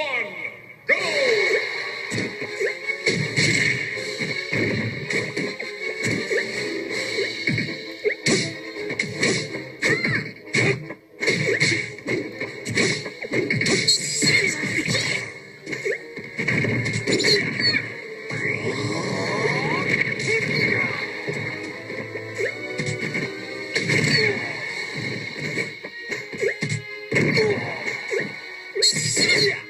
go! The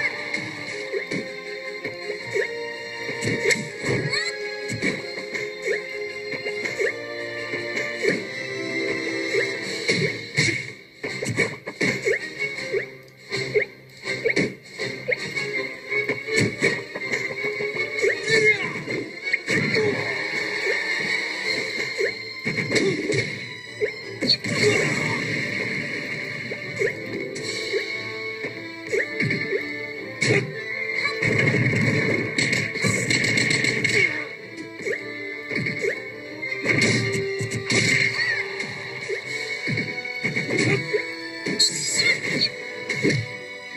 winner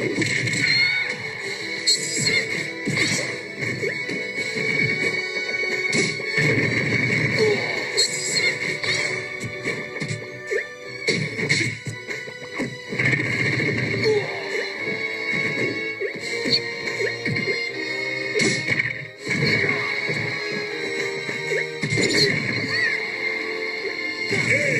is Kirby.